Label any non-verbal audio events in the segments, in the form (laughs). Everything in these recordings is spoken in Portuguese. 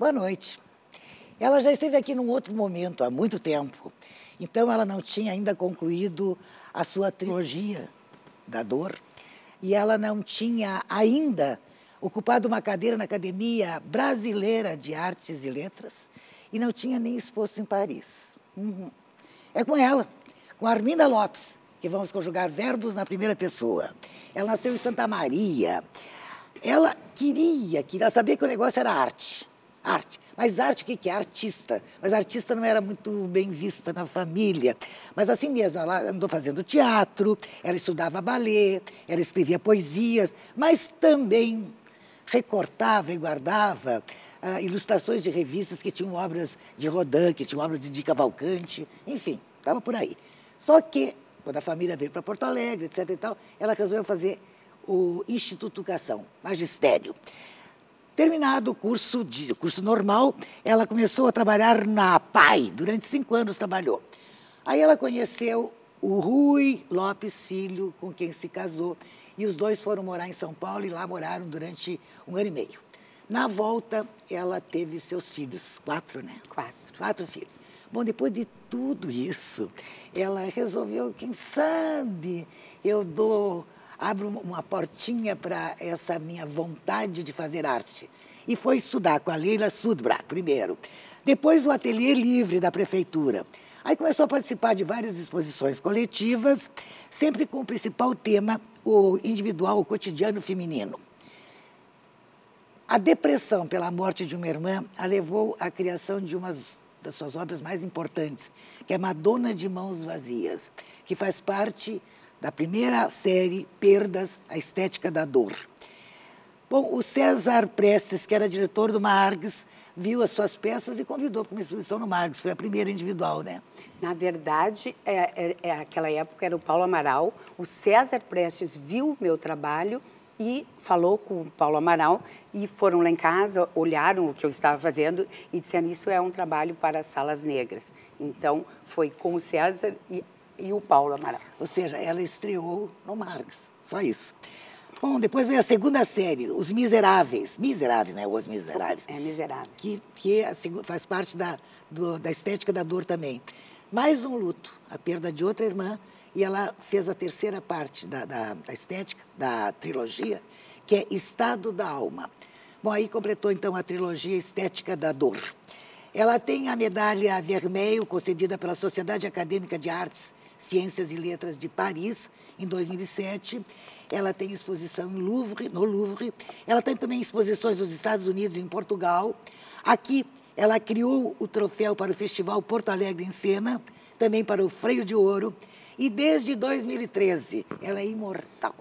Boa noite. Ela já esteve aqui num outro momento, há muito tempo. Então, ela não tinha ainda concluído a sua trilogia da dor e ela não tinha ainda ocupado uma cadeira na Academia Brasileira de Artes e Letras e não tinha nem exposto em Paris. Uhum. É com ela, com Arminda Lopes, que vamos conjugar verbos na primeira pessoa. Ela nasceu em Santa Maria. Ela queria, queria sabia que o negócio era arte. Arte. Mas arte, o que é? Artista. Mas artista não era muito bem vista na família. Mas assim mesmo, ela andou fazendo teatro, ela estudava ballet, ela escrevia poesias, mas também recortava e guardava ah, ilustrações de revistas que tinham obras de Rodin, que tinham obras de Di Cavalcante, enfim, estava por aí. Só que, quando a família veio para Porto Alegre, etc. e tal, ela resolveu fazer o Instituto Educação, magistério. Terminado o curso, de, curso normal, ela começou a trabalhar na PAI, durante cinco anos trabalhou. Aí ela conheceu o Rui Lopes Filho, com quem se casou, e os dois foram morar em São Paulo e lá moraram durante um ano e meio. Na volta, ela teve seus filhos, quatro, né? Quatro. Quatro filhos. Bom, depois de tudo isso, ela resolveu, quem sabe, eu dou abro uma portinha para essa minha vontade de fazer arte. E foi estudar com a Leila Sudbra, primeiro. Depois o Ateliê Livre da Prefeitura. Aí começou a participar de várias exposições coletivas, sempre com o principal tema, o individual, o cotidiano feminino. A depressão pela morte de uma irmã a levou à criação de uma das suas obras mais importantes, que é Madonna de Mãos Vazias, que faz parte da primeira série Perdas, a Estética da Dor. Bom, o César Prestes, que era diretor do Margs, viu as suas peças e convidou para uma exposição no Margs. Foi a primeira individual, né? Na verdade, é, é, é, aquela época era o Paulo Amaral. O César Prestes viu o meu trabalho e falou com o Paulo Amaral e foram lá em casa, olharam o que eu estava fazendo e disseram isso é um trabalho para salas negras. Então, foi com o César e e o Paulo Amaral. Ou seja, ela estreou no Marx, só isso. Bom, depois veio a segunda série, Os Miseráveis. Miseráveis, né? Os Miseráveis. É, Miseráveis. Que, que é faz parte da, do, da estética da dor também. Mais um luto, a perda de outra irmã, e ela fez a terceira parte da, da, da estética, da trilogia, que é Estado da Alma. Bom, aí completou então a trilogia Estética da Dor. Ela tem a medalha vermelho concedida pela Sociedade Acadêmica de Artes Ciências e Letras de Paris, em 2007. Ela tem exposição Louvre, no Louvre. Ela tem também exposições nos Estados Unidos e em Portugal. Aqui, ela criou o troféu para o Festival Porto Alegre em Cena, também para o Freio de Ouro. E desde 2013, ela é imortal,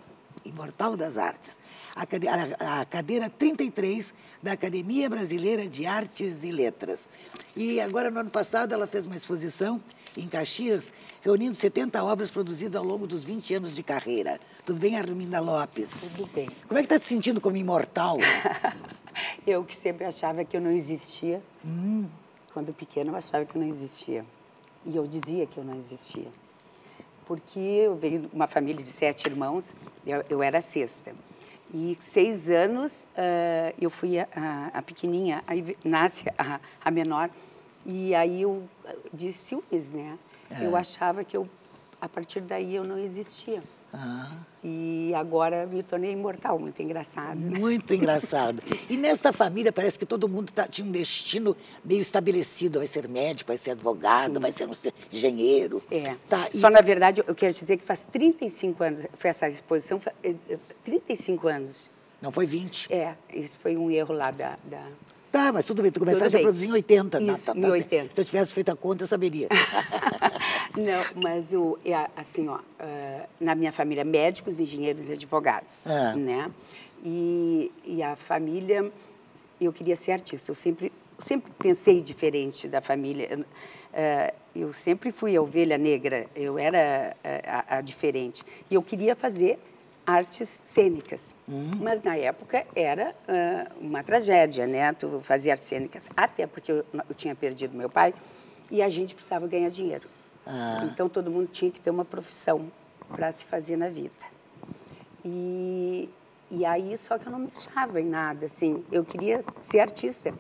imortal das artes. A cadeira, a cadeira 33 da Academia Brasileira de Artes e Letras. E agora, no ano passado, ela fez uma exposição em Caxias, reunindo 70 obras produzidas ao longo dos 20 anos de carreira. Tudo bem, Arminda Lopes? Tudo bem. Como é que está te sentindo como imortal? (laughs) eu que sempre achava que eu não existia. Hum. Quando pequena, eu achava que eu não existia. E eu dizia que eu não existia. Porque eu venho de uma família de sete irmãos, eu, eu era sexta. E seis anos uh, eu fui a, a, a, pequenininha, aí nasce a, a menor. E aí eu, de ciúmes, né? É. Eu achava que eu, a partir daí eu não existia. Ah. E agora me tornei imortal, muito engraçado. Né? Muito engraçado. e nessa família parece que todo mundo tá, tinha um destino meio estabelecido. Vai ser médico, vai ser advogado, Sim. vai ser um engenheiro. É. Tá, e... Só na verdade, eu quero dizer que faz 35 anos, foi essa exposição, 35 eh, eh, anos. Não foi 20? É, isso foi um erro lá da, da Tá, mas tudo bem, tu começaste a produzir em 80. Isso, tá, tá, em 80. Se eu tivesse feito a conta, eu saberia. (laughs) Não, mas o, é, assim, ó, na minha família, médicos, engenheiros e advogados, é. né? E, e a família, eu queria ser artista. Eu sempre, sempre pensei diferente da família. Eu sempre fui a ovelha negra, eu era a, a diferente. E eu queria fazer artes cênicas. Uhum. Mas na época era uh, uma tragédia, né? Tu fazia artes cênicas, até porque eu, eu, tinha perdido meu pai e a gente precisava ganhar dinheiro. Ah. Então todo mundo tinha que ter uma profissão para se fazer na vida. E, e aí só que eu não me achava em nada, assim. Eu queria ser artista.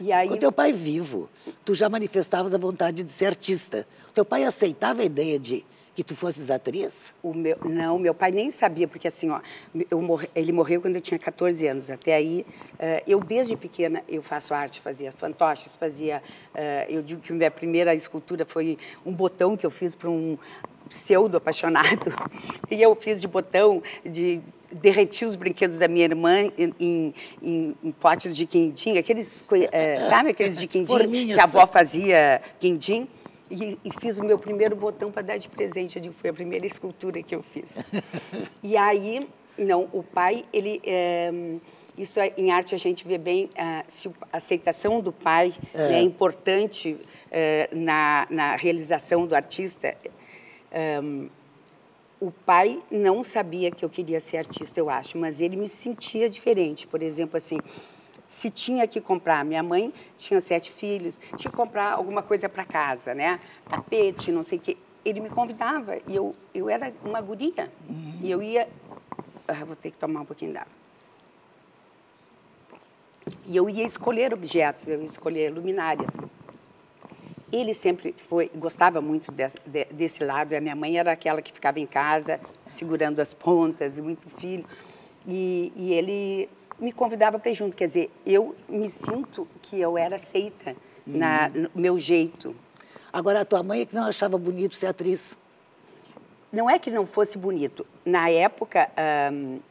E aí... Com o teu pai vivo, tu já manifestavas a vontade de ser artista. O teu pai aceitava a ideia de que tu fosses atriz? O meu, não, meu pai nem sabia, porque assim, ó, morre, ele morreu quando eu tinha 14 anos. Até aí, uh, eu desde pequena, eu faço arte, fazia fantoches, fazia... Uh, eu digo que minha primeira escultura foi um botão que eu fiz para um pseudo apaixonado. (laughs) E eu fiz de botão, de derreti os brinquedos da minha irmã em, em, em potes de quindim, aqueles, é, sabe aqueles de quindim que a avó fazia quindim? E, e, fiz o meu primeiro botão para dar de presente. Eu digo, foi a primeira escultura que eu fiz. e aí, não, o pai, ele... É, isso é, em arte a gente vê bem uh, se a aceitação do pai é, é importante uh, na, na realização do artista. Um, o pai não sabia que eu queria ser artista, eu acho, mas ele me sentia diferente. Por exemplo, assim, se tinha que comprar, minha mãe tinha sete filhos, tinha que comprar alguma coisa para casa, né? Tapete, não sei o quê. Ele me convidava e eu, eu era uma guria. Uhum. E eu ia. Ah, vou ter que tomar um pouquinho d'água. E eu ia escolher objetos, eu ia escolher luminárias. Ele sempre foi, gostava muito desse, desse lado, e a minha mãe era aquela que ficava em casa, segurando as pontas, muito filho. E, e ele me convidava para ir junto. Quer dizer, eu me sinto que eu era aceita uhum. na, no meu jeito. Agora, a tua mãe é que não achava bonito ser atriz? Não é que não fosse bonito. Na época,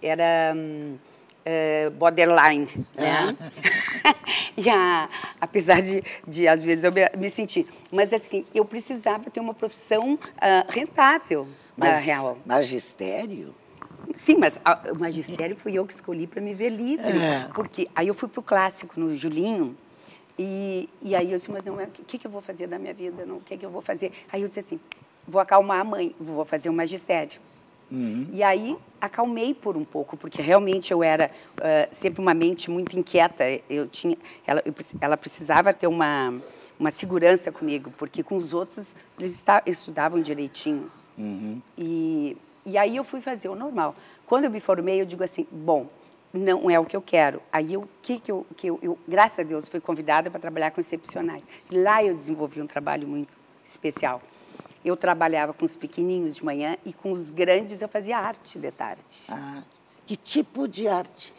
era uh, borderline, né? Ah. (laughs) e a, apesar de, de, às vezes, eu me, me sentir. Mas, assim, eu precisava ter uma profissão uh, rentável, Mas, na real. magistério? Sim, mas a, o magistério fui eu que escolhi para me ver livre. É. Porque aí eu fui para o clássico, no Julinho, e, e aí eu disse, mas não, o que, que eu vou fazer da minha vida? Não, o que, que eu vou fazer? Aí eu disse assim, vou acalmar a mãe, vou fazer o magistério. Uhum. E aí acalmei por um pouco, porque realmente eu era uh, sempre uma mente muito inquieta. Eu tinha, ela, eu, ela precisava ter uma, uma segurança comigo, porque com os outros eles estudavam direitinho. Uhum. E e aí eu fui fazer o normal. Quando eu me formei, eu digo assim, bom, não é o que eu quero. Aí o que que eu, que eu, eu graças a Deus, fui convidada para trabalhar com excepcionais. Lá eu desenvolvi um trabalho muito especial. Eu trabalhava com os pequenininhos de manhã e com os grandes eu fazia arte de tarde. Ah, que tipo de arte?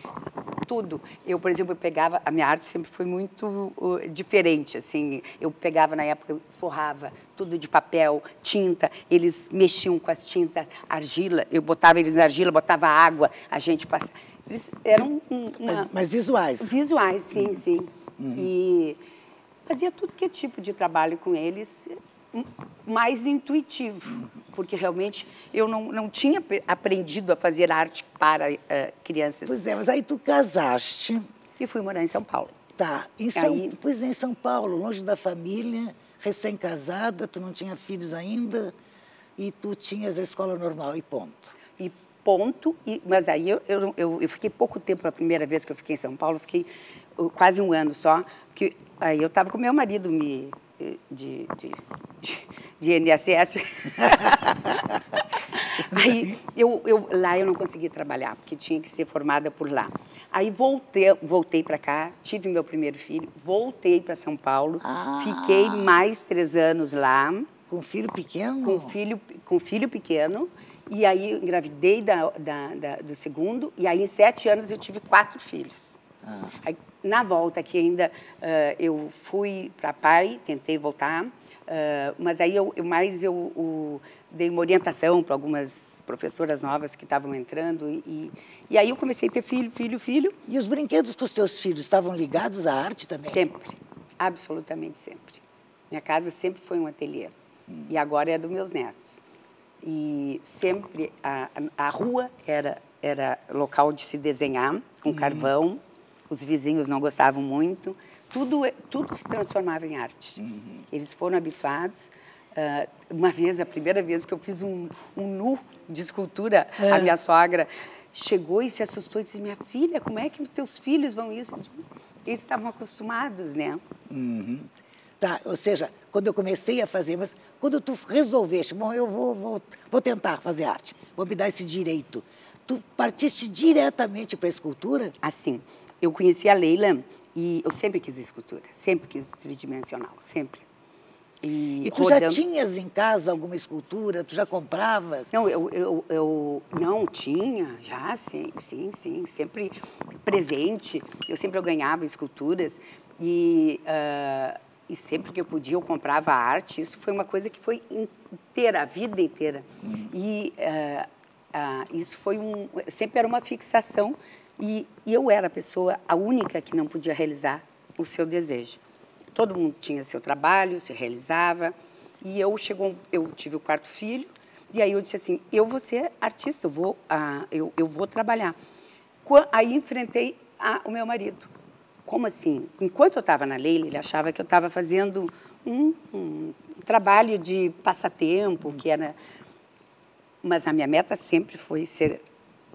Tudo. Eu, por exemplo, eu pegava, a minha arte sempre foi muito uh, diferente, assim. Eu pegava na época, forrava tudo de papel, tinta, eles mexiam com as tintas, argila, eu botava eles na argila, botava água, a gente passava. Eles eram uma... mas, mas, visuais. Visuais, sim, sim. Uhum. E fazia tudo que tipo de trabalho com eles mais intuitivo, porque realmente eu não, não tinha aprendido a fazer arte para uh, crianças. Pois é, mas aí tu casaste. E fui morar em São Paulo. Tá, em São, aí... pois é, em São Paulo, longe da família, recém-casada, tu não tinha filhos ainda, e tu tinhas a escola normal, e ponto. E ponto, e, mas aí eu, eu, eu, eu fiquei pouco tempo, a primeira vez que eu fiquei em São Paulo, fiquei uh, quase um ano só, que aí eu estava com meu marido me de, de, de, de INSS. (laughs) Aí eu, eu, lá eu não consegui trabalhar, porque tinha que ser formada por lá. Aí voltei, voltei para cá, tive meu primeiro filho, voltei para São Paulo, ah. fiquei mais três anos lá. Com filho pequeno? Com filho, com filho pequeno. E aí engravidei da, da, da, do segundo, e aí em sete anos eu tive quatro filhos. Ah. Aí, na volta aqui ainda uh, eu fui para pai, tentei voltar, uh, mas aí eu, eu mais eu, eu dei uma orientação para algumas professoras novas que estavam entrando e, e aí eu comecei a ter filho, filho, filho. E os brinquedos com os teus filhos estavam ligados à arte também? Sempre, absolutamente sempre. Minha casa sempre foi um ateliê hum. e agora é dos meus netos. E sempre a, a, a rua era era local de se desenhar com hum. carvão os vizinhos não gostavam muito. Tudo, tudo se transformava em arte. Uhum. Eles foram habituados. Uh, uma vez, a primeira vez que eu fiz um, um nu de escultura, é. a minha sogra chegou e se assustou e disse: Minha filha, como é que os teus filhos vão isso? Eles estavam acostumados, né? Uhum. Tá, ou seja, quando eu comecei a fazer, mas quando tu resolveste, bom, eu vou, vou, vou tentar fazer arte, vou me dar esse direito, tu partiste diretamente para a escultura? Assim, eu conheci a Leila e eu sempre quis escultura, sempre quis tridimensional, sempre. E, e tu rodando... já tinhas em casa alguma escultura? Tu já compravas? Não, eu, eu, eu, não tinha, já sim, sim, sim, sempre presente. Eu sempre eu ganhava esculturas e, uh, e sempre que eu podia eu comprava arte. Isso foi uma coisa que foi inteira, a vida inteira. Hum. E uh, uh, isso foi um, sempre era uma fixação e, eu era a pessoa, a única que não podia realizar o seu desejo. Todo mundo tinha seu trabalho, se realizava. E eu chegou, eu tive o quarto filho, e aí eu disse assim, eu vou ser artista, eu vou, ah, eu, eu vou trabalhar. Aí enfrentei a, o meu marido. Como assim? Enquanto eu estava na Leila, ele achava que eu estava fazendo um, um, trabalho de passatempo, que era... Mas a minha meta sempre foi ser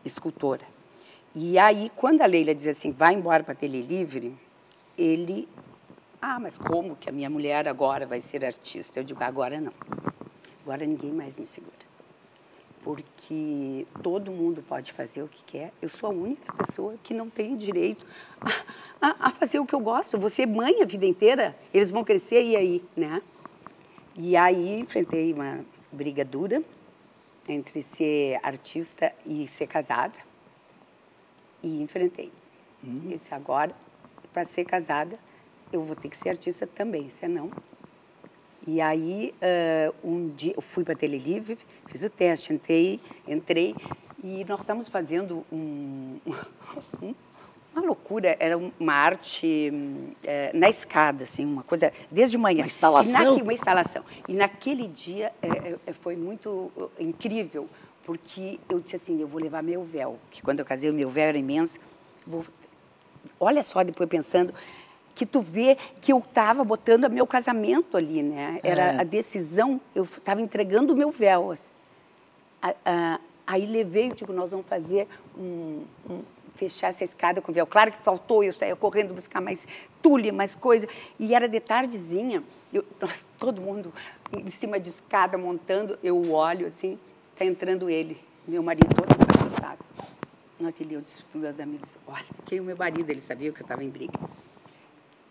escultora. E aí, quando a Leila diz assim, vai embora para a Tele Livre, ele ah, mas como que a minha mulher agora vai ser artista? Eu digo, agora não. Agora ninguém mais me segura. Porque todo mundo pode fazer o que quer. Eu sou a única pessoa que não tem direito a, a, a fazer o que eu gosto. Você mãe a vida inteira, eles vão crescer e aí, né? E aí enfrentei uma briga dura entre ser artista e ser casada. E enfrentei. Hum. Disse, agora, para ser casada, eu vou ter que ser artista também, senão. E aí, uh, um dia, eu fui para a Telelivre, fiz o teste, entrei, entrei e nós estamos fazendo um, (laughs) um, uma loucura, era uma arte uh, na escada, assim, uma coisa, desde manhã. Uma instalação? uma instalação. E naquele dia uh, foi muito incrível, porque eu disse assim, eu vou levar meu véu, que quando eu casei o meu véu era imenso. Vou... Olha só, depois pensando, que tu vê que eu estava botando meu casamento ali, né? Era é. a decisão, eu estava entregando o meu véu. Assim. aí levei, eu digo, nós vamos fazer um, um, fechar essa escada com véu. Claro que faltou, eu saía correndo buscar mais tule, mais coisa. E era de tardezinha, eu, nós, todo mundo em cima de escada montando, eu olho assim, está entrando ele, meu marido todo cansado. No ateliê eu disse para os meus amigos, olha, quem é o meu marido, ele sabia que eu estava em briga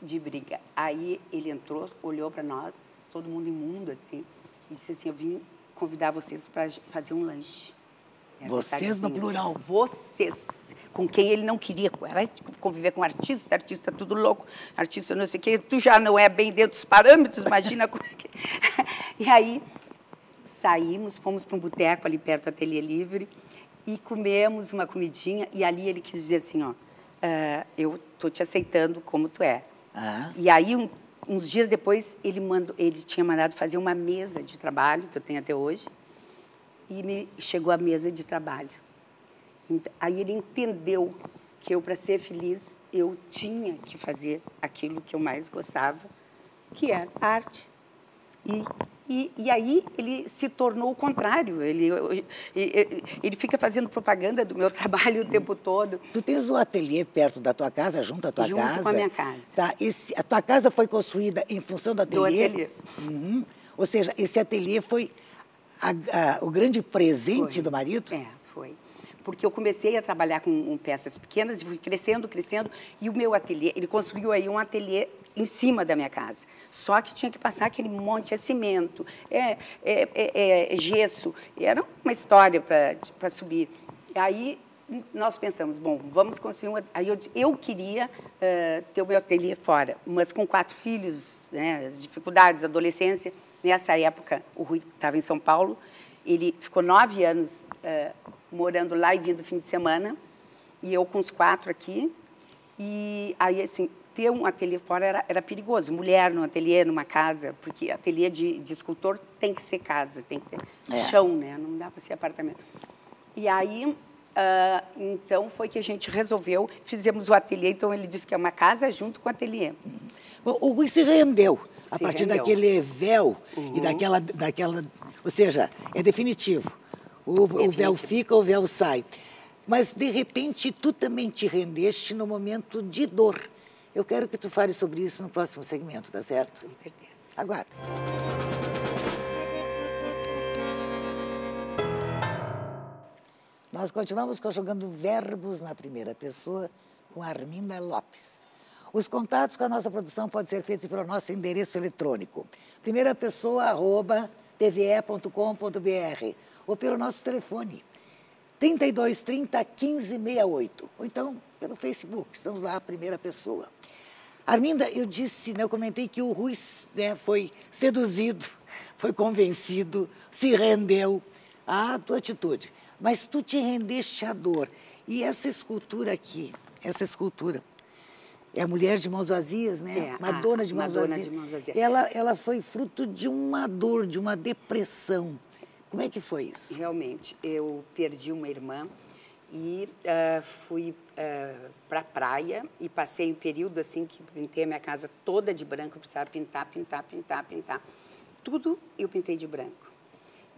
de briga. Aí ele entrou, olhou para nós, todo mundo imundo assim, e disse assim: Eu vim convidar vocês para fazer um lanche. vocês no plural. Vocês. Com quem ele não queria era conviver com artista, artista tudo louco, artista não sei o quê. Tu já não é bem dentro dos parâmetros, imagina como é que. (laughs) e aí saímos, fomos para um boteco ali perto do Ateliê Livre e comemos uma comidinha. E ali ele quis dizer assim: Ó, uh, eu tô te aceitando como tu é ah. E aí, um, uns dias depois, ele, mandou, ele tinha mandado fazer uma mesa de trabalho, que eu tenho até hoje, e me chegou a mesa de trabalho. Aí ele entendeu que eu, para ser feliz, eu tinha que fazer aquilo que eu mais gostava, que era arte. E e, e aí ele se tornou o contrário. Ele, ele, ele fica fazendo propaganda do meu (laughs) trabalho o tempo todo. Tu tens o ateliê perto da tua casa, junto à tua junto casa? Junto com a minha casa. Tá, esse, a tua casa foi construída em função do ateliê? Do ateliê. Uhum. Ou seja, esse ateliê foi a, a, o grande presente foi. do marido? É, foi porque eu comecei a trabalhar com peças pequenas e fui crescendo, crescendo, e o meu ateliê, ele construiu aí um ateliê em cima da minha casa. Só que tinha que passar aquele monte, é cimento, é, é, é, é gesso, era uma história para subir. E aí nós pensamos, bom, vamos construir uma... Aí eu, eu queria uh, ter o meu ateliê fora, mas com quatro filhos, né, as dificuldades, adolescência. Nessa época, o Rui estava em São Paulo, ele ficou nove anos uh, morando lá e vindo fim de semana, e eu com os quatro aqui. E aí, assim, ter um ateliê fora era, era perigoso. Mulher no ateliê, numa casa, porque ateliê de, de escultor tem que ser casa, tem que ter é. chão, né? Não dá para ser apartamento. E aí, uh, então, foi que a gente resolveu, fizemos o ateliê, então ele disse que é uma casa junto com o ateliê. O Rui se rendeu a se partir rendeu. daquele véu uhum. e daquela, daquela... Ou seja, é definitivo. O, definitivo. o véu fica, o véu sai. Mas, de repente, tu também te rendeste no momento de dor eu quero que tu fale sobre isso no próximo segmento, tá certo? Com certeza. Aguarda. Nós continuamos conjugando verbos na primeira pessoa com Arminda Lopes. Os contatos com a nossa produção podem ser feitos pelo nosso endereço eletrônico, primeira pessoa, arroba, tve.com.br, ou pelo nosso telefone, 3230 1568, ou então pelo Facebook, estamos lá, primeira pessoa. Arminda, eu disse, né, eu comentei que o Rui né, foi seduzido, (laughs) foi convencido, se rendeu à tua atitude. Mas tu te rendeste à dor. E essa escultura aqui, essa escultura, é a mulher de mãos vazias, né? É, Madonna, de, mãos Madonna vazias. de mãos vazias. Ela, ela foi fruto de uma dor, de uma depressão. Como é que foi isso? Realmente, eu perdi uma irmã e uh, fui uh, para a praia e passei um período assim que pintei a minha casa toda de branco, eu precisava pintar, pintar, pintar, pintar. Tudo eu pintei de branco.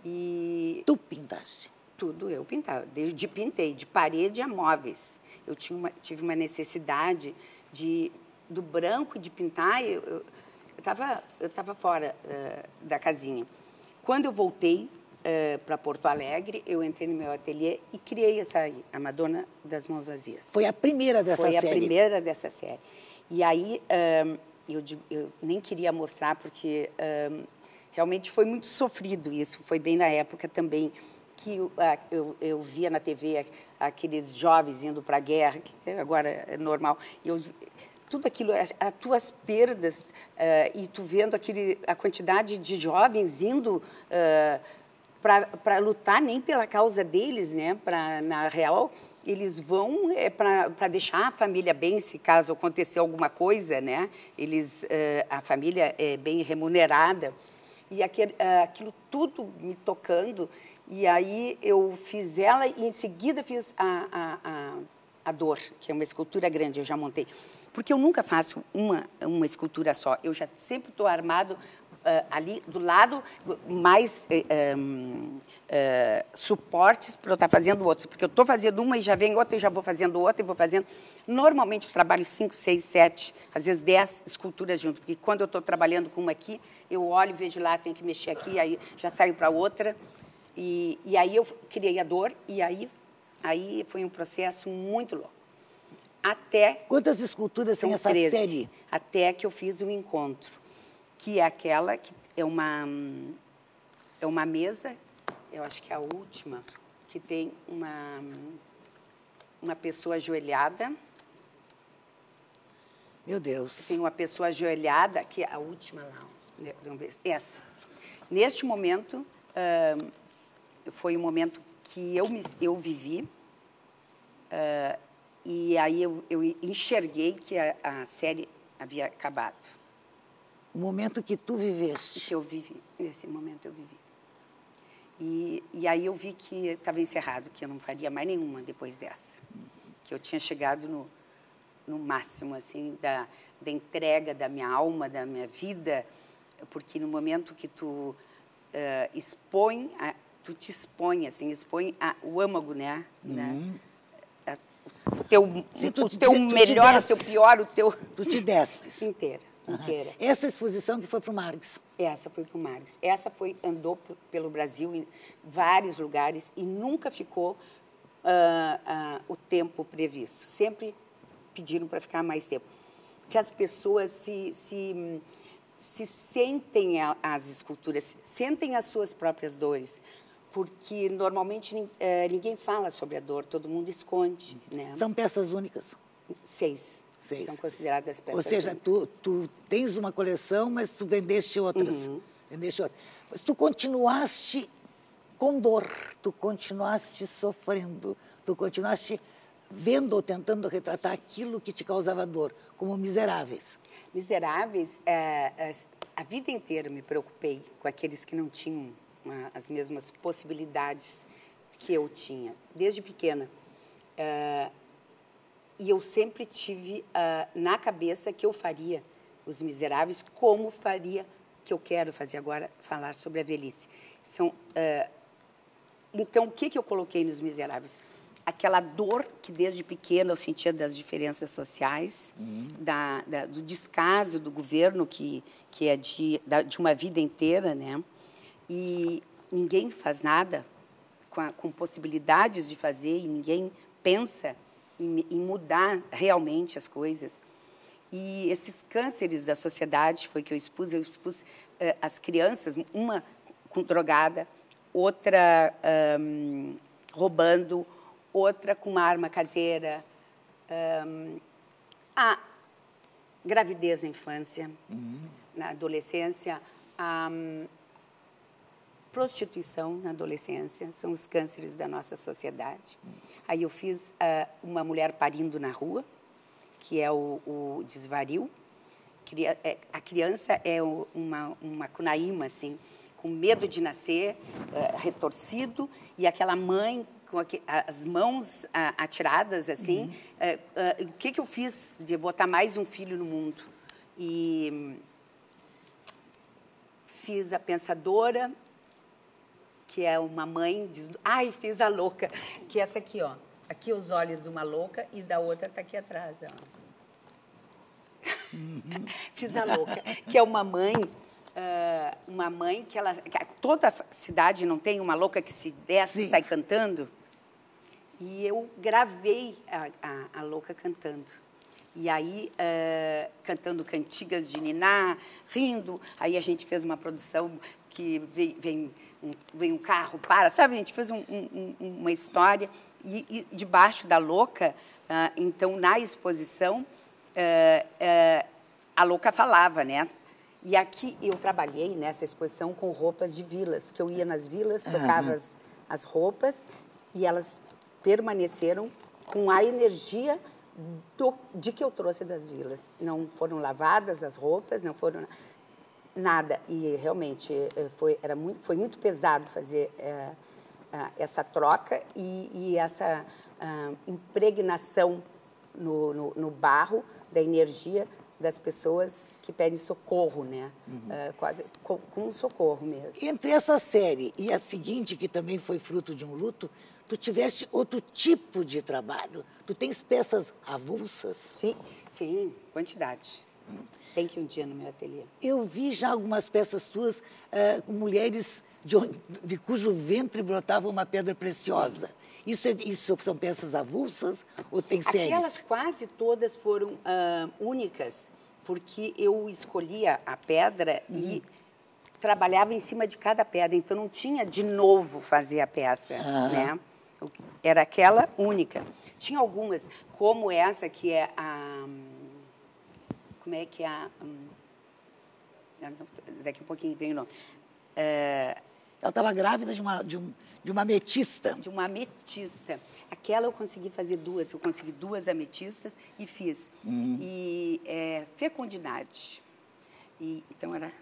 E tu pintaste? Tudo eu pintava, desde pintei, de parede a móveis. Eu tinha uma, tive uma necessidade de do branco de pintar, eu estava eu, eu tava fora uh, da casinha. Quando eu voltei, uh, para Porto Alegre, eu entrei no meu ateliê e criei essa aí, a Madonna das Mãos Vazias. Foi a primeira dessa Foi série? Foi a primeira dessa série. E aí, um, eu, eu, nem queria mostrar, porque um, realmente foi muito sofrido isso. Foi bem na época também que uh, eu, eu, via na TV aqueles jovens indo para a guerra, que agora é normal. E eu, tudo aquilo, as, as tuas perdas, uh, e tu vendo aquele, a quantidade de jovens indo... Uh, para lutar nem pela causa deles, né? Pra, na real, eles vão é, para deixar a família bem, se caso acontecer alguma coisa, né? Eles, uh, a família é bem remunerada. E aquele, uh, aquilo tudo me tocando. E aí eu fiz ela e em seguida fiz a, a, a, a dor, que é uma escultura grande, eu já montei. Porque eu nunca faço uma, uma escultura só. Eu já sempre estou armado uh, ali do lado mais um, uh, suportes para eu estar tá fazendo outro. Porque eu estou fazendo uma e já vem outra e já vou fazendo outra e vou fazendo. Normalmente eu trabalho cinco, seis, sete, às vezes dez esculturas junto. Porque quando eu estou trabalhando com uma aqui, eu olho e vejo lá, tem que mexer aqui, aí já saio para outra. E, e aí eu criei a dor e aí, aí foi um processo muito louco. Até. Quantas esculturas tem essa 13, série? Até que eu fiz o um encontro que é aquela que é uma é uma mesa, eu acho que é a última, que tem uma uma pessoa ajoelhada. Meu Deus. Tem uma pessoa ajoelhada, que é a última lá. Né, vamos ver. Essa. Neste momento, uh, foi um momento que eu, me, eu vivi. Uh, e aí eu, eu enxerguei que a, a série havia acabado. O momento que tu viveste. Que eu vivi, nesse momento eu vivi. E, e aí eu vi que estava encerrado, que eu não faria mais nenhuma depois dessa. Que eu tinha chegado no, no máximo, assim, da, da entrega da minha alma, da minha vida, porque no momento que tu uh, expõe, a, tu te expõe, assim, expõe a, o âmago, né? Uhum. né? o teu, Sim, tu, o teu melhor, o teu pior, o teu... Tu te despes. (laughs) Inteira inteira. Essa exposição que foi para o Marx? Essa foi para o Marx. Essa foi andou pelo Brasil em vários lugares e nunca ficou uh, uh, o tempo previsto. Sempre pediram para ficar mais tempo. Que as pessoas se, se, se sentem a, as esculturas, sentem as suas próprias dores porque normalmente uh, ninguém fala sobre a dor, todo mundo esconde. Né? São peças únicas? Seis. Seis. São consideradas peças. Ou seja, tu, tu tens uma coleção, mas tu vendeste outras. Uhum. Vendeste outras. Mas tu continuaste com dor, tu continuaste sofrendo, tu continuaste vendo ou tentando retratar aquilo que te causava dor, como miseráveis. Miseráveis, é, é, a vida inteira me preocupei com aqueles que não tinham uma, as mesmas possibilidades que eu tinha, desde pequena. É, e eu sempre tive uh, na cabeça que eu faria Os Miseráveis como faria que eu quero fazer agora, falar sobre a velhice. São, uh, então, o que, que eu coloquei nos Miseráveis? Aquela dor que desde pequena eu sentia das diferenças sociais, uhum. da, da, do descaso do governo que, que é de, da, de uma vida inteira, né? E ninguém faz nada com, a, com possibilidades de fazer e ninguém pensa em, em mudar realmente as coisas. E esses cânceres da sociedade foi que eu expus. Eu expus uh, as crianças, uma com drogada, outra um, roubando, outra com uma arma caseira. Um, a gravidez na infância, uhum. na adolescência, a prostituição na adolescência, são os cânceres da nossa sociedade. Aí eu fiz uh, uma mulher parindo na rua, que é o, o desvario. É, a criança é uma, uma cunaíma, assim, com medo de nascer, uh, retorcido, e aquela mãe com as mãos uh, atiradas, assim. Uhum. Uh, o que, que eu fiz de botar mais um filho no mundo? E hum, fiz a pensadora, que é uma mãe, diz, ai, fiz a louca, que é essa aqui, ó. Aqui os olhos de uma louca e da outra está aqui atrás. Ó. Uhum. (laughs) Fiz a louca, que é uma mãe, uh, uma mãe que ela. Que toda cidade não tem uma louca que se desce e sai cantando. E eu gravei a, a, a louca cantando. E aí, uh, cantando cantigas de Niná, rindo. Aí a gente fez uma produção que vem, vem, um, vem um carro, para, sabe? A gente fez um, um, uma história e, e debaixo da louca, uh, então, na exposição, uh, uh, a louca falava, né? E aqui eu trabalhei nessa exposição com roupas de vilas, que eu ia nas vilas, tocava uhum. as, as roupas e elas permaneceram com a energia do, de que eu trouxe das vilas. Não foram lavadas as roupas, não foram nada. E realmente eh, foi, era muito, foi muito pesado fazer eh, ah, essa troca e, e essa ah, impregnação no, no, no, barro da energia das pessoas que pedem socorro, né? Uhum. Uh, quase com, com socorro mesmo. Entre essa série e a seguinte, que também foi fruto de um luto, tu tiveste outro tipo de trabalho. Tu tens peças avulsas? Sim, sim, quantidade. Tem que um dia no meu ateliê. Eu vi já algumas peças tuas uh, com mulheres de, de, cujo ventre brotava uma pedra preciosa. Isso, é, isso são peças avulsas ou tem séries? Aquelas quase todas foram uh, únicas, porque eu escolhia a pedra uhum. e trabalhava em cima de cada pedra, então não tinha de novo fazer a peça, uhum. né? Era aquela única. Tinha algumas, como essa que é a como é que é a um, daqui a um pouquinho vem o nome. É, ela estava grávida de uma, de, um, de uma ametista. De uma ametista. Aquela eu consegui fazer duas. Eu consegui duas ametistas e fiz. Uhum. E é, fecundidade. E, então, era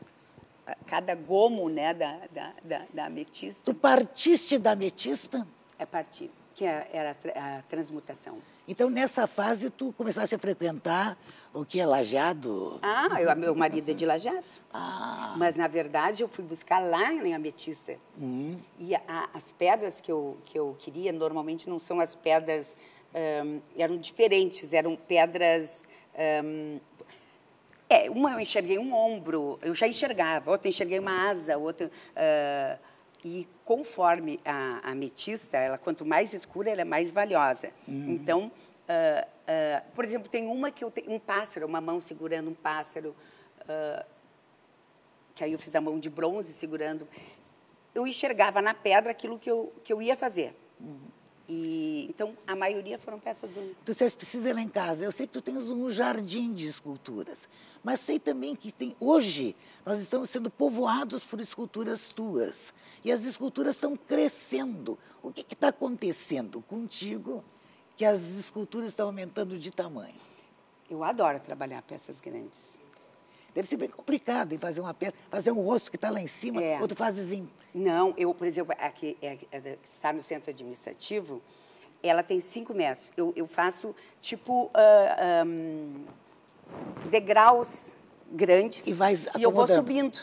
cada gomo né, da, da, da, da ametista. Tu partiste da ametista? É partir, que é, era a transmutação. Então, nessa fase, tu começaste a frequentar o que é Lajado? Ah, eu, meu marido é de Lajado. Ah. Mas, na verdade, eu fui buscar lá em Ametista. Uhum. E a, as pedras que eu, que eu queria, normalmente, não são as pedras... Um, eram diferentes, eram pedras... Um, é, uma eu enxerguei um ombro, eu já enxergava. Outra eu enxerguei uma asa, outra... Uh, e conforme a, a ametista, ela quanto mais escura, ela é mais valiosa. Uhum. Então, uh, uh, por exemplo, tem uma que eu tenho um pássaro, uma mão segurando um pássaro, uh, que aí eu fiz a mão de bronze segurando. Eu enxergava na pedra aquilo que eu, que eu ia fazer. Uhum. E, então, a maioria foram peças únicas. Tu vocês precisam ir lá em casa. Eu sei que tu tens um jardim de esculturas, mas sei também que tem hoje nós estamos sendo povoados por esculturas tuas. E as esculturas estão crescendo. O que está acontecendo contigo que as esculturas estão aumentando de tamanho? Eu adoro trabalhar peças grandes. Deve ser bem complicado em fazer uma pedra, fazer um rosto que está lá em cima, é. outro fazes em... Não, eu, por exemplo, aqui é, é, está no centro administrativo, ela tem cinco metros. Eu, eu faço, tipo, uh, ah, um, degraus grandes. E, vai e eu vou subindo.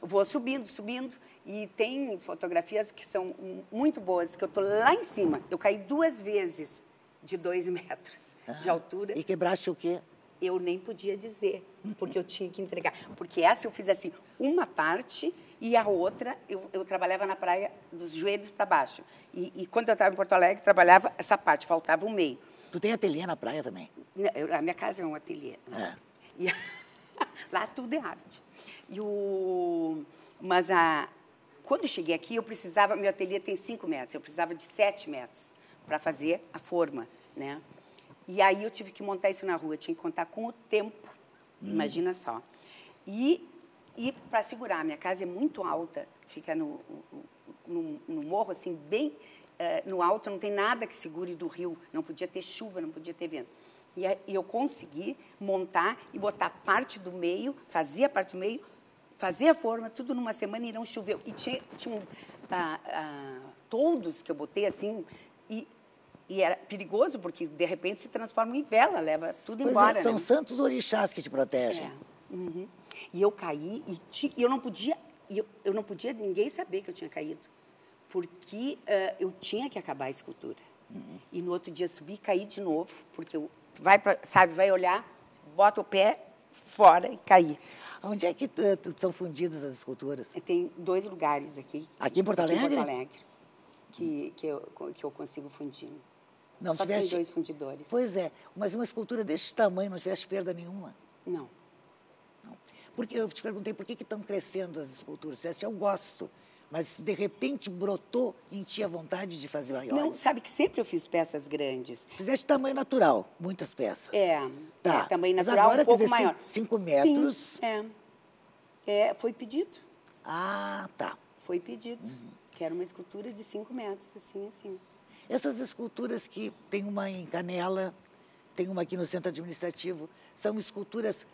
Vou subindo, subindo. E tem fotografias que são muito boas, que eu estou lá em cima. Eu caí duas vezes de dois (laughs) metros ah, de altura. E quebraste o quê? Eu nem podia dizer, porque eu tinha que entregar. Porque essa eu fiz assim, uma parte e a outra eu, eu trabalhava na praia dos joelhos para baixo. E, e, quando eu estava em Porto Alegre, trabalhava essa parte, faltava o meio. Tu tem ateliê na praia também? a minha casa é um ateliê. Né? É. E, (laughs) lá tudo é arte. E o, mas a, quando eu cheguei aqui, eu precisava, meu ateliê tem 5 metros, eu precisava de 7 metros para fazer a forma, né? E aí eu tive que montar isso na rua, eu tinha que contar com o tempo, hum. imagina só. E, e para segurar, minha casa é muito alta, fica no, no, no morro, assim, bem uh, no alto, não tem nada que segure do rio, não podia ter chuva, não podia ter vento. E, e eu consegui montar e botar parte do meio, fazia parte do meio, fazer a forma, tudo numa semana e não choveu. E tinha, tinha ah, ah, todos que eu botei assim, e, e era perigoso, porque de repente se transforma em vela, leva tudo pois é, embora. É, são né? santos orixás que te protegem. É. Uhum. E eu caí e, ti, e eu não podia, eu, eu não podia ninguém saber que eu tinha caído, porque uh, eu tinha que acabar a escultura. Uhum. E no outro dia subi e caí de novo, porque eu, vai pra, sabe, vai olhar, bota o pé fora e caí. Onde é que são fundidas as esculturas? Tem dois lugares aqui. Aqui em Porto Alegre? Aqui em Porto Alegre, que, que, eu, que eu consigo fundir. Não Só tivesse... tem dois fundidores. Pois é, mas uma escultura desse tamanho não tivesse perda nenhuma? Não. não. Porque eu te perguntei por que estão crescendo as esculturas. Você disse, eu gosto. Mas, de repente, brotou em ti a vontade de fazer maiores? Não, sabe que sempre eu fiz peças grandes. Fizeste tamanho natural, muitas peças. É, tá. É, tamanho natural, agora, um pouco dizer, maior. Cinco metros... Sim, é. é. Foi pedido. Ah, tá. Foi pedido. Uhum. Que era uma escultura de cinco metros, assim, assim. Essas esculturas que tem uma em Canela, tem uma aqui no Centro Administrativo, são esculturas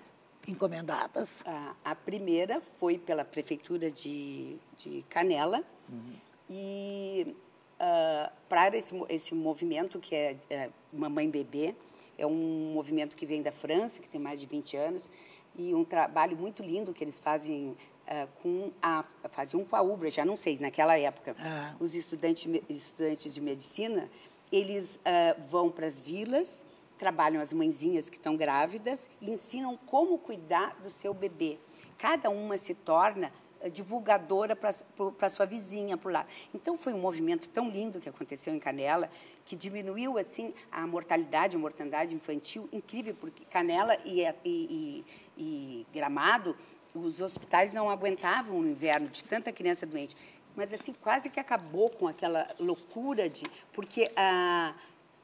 encomendadas? A, a primeira foi pela Prefeitura de, de Canela. Uhum. E uh, para esse, esse movimento, que é, é Mamãe Bebê, é um movimento que vem da França, que tem mais de 20 anos, e um trabalho muito lindo que eles fazem uh, com a faziam com a Ubra, já não sei, naquela época. Ah. Os estudantes, estudantes de medicina, eles uh, vão para as vilas trabalham as mãezinhas que estão grávidas e ensinam como cuidar do seu bebê. Cada uma se torna eh, divulgadora para sua vizinha por lá. Então foi um movimento tão lindo que aconteceu em Canela, que diminuiu assim a mortalidade, a mortandade infantil, incrível, porque Canela e, e, e, e Gramado, os hospitais não aguentavam o inverno de tanta criança doente. Mas assim, quase que acabou com aquela loucura de. Porque. Ah,